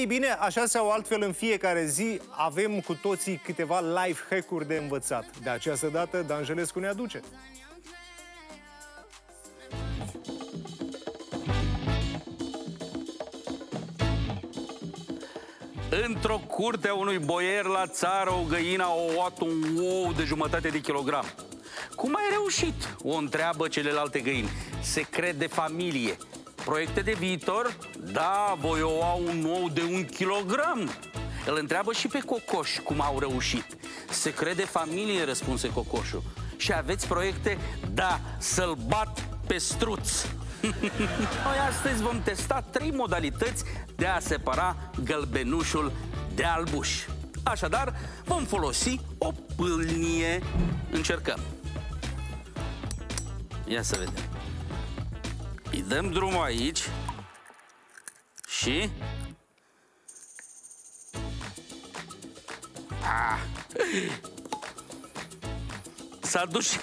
Ei bine, așa sau altfel, în fiecare zi avem cu toții câteva life hack-uri de învățat. De această dată, Danjelescu ne aduce. Într-o curte a unui boier la țară, o găină a luat un ou de jumătate de kilogram. Cum ai reușit? O întreabă celelalte găini. Secret de familie. Proiecte de viitor? Da, voi o au un ou de un kilogram. Îl întreabă și pe cocoș cum au reușit. Secret de familie, răspunse cocoșul. Și aveți proiecte? Da, să-l bat pe struț. Noi astăzi vom testa trei modalități de a separa gălbenușul de albuș. Așadar, vom folosi o pâlnie. Încercăm. Ia să vedem. Îi dăm drumul aici și... Ah. S-a dus și,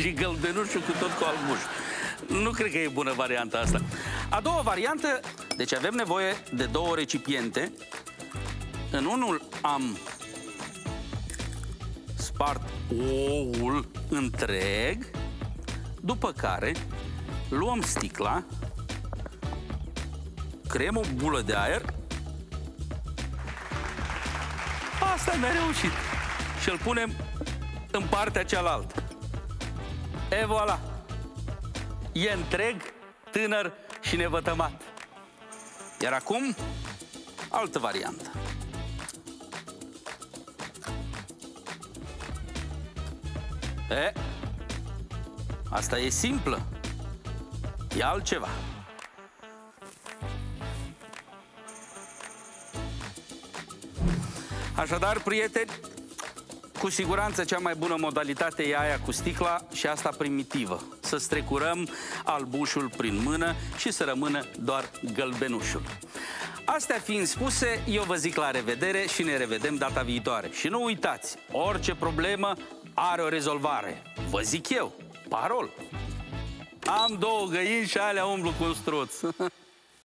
și gălbenușul cu tot cu albuș. Nu cred că e bună varianta asta. A doua variantă, deci avem nevoie de două recipiente. În unul am spart oul întreg, după care luăm sticla, creăm o bulă de aer. Asta mi-a reușit. Și îl punem în partea cealaltă. E voilà! E întreg, tânăr și nevătămat. Iar acum, altă variantă. E, asta e simplă. E altceva. Așadar, prieteni, cu siguranță cea mai bună modalitate e aia cu sticla și asta primitivă. Să strecurăm albușul prin mână și să rămână doar gălbenușul. Astea fiind spuse, eu vă zic la revedere și ne revedem data viitoare. Și nu uitați, orice problemă are o rezolvare. Vă zic eu, parol. Am două găini și alea umblu cu un struț.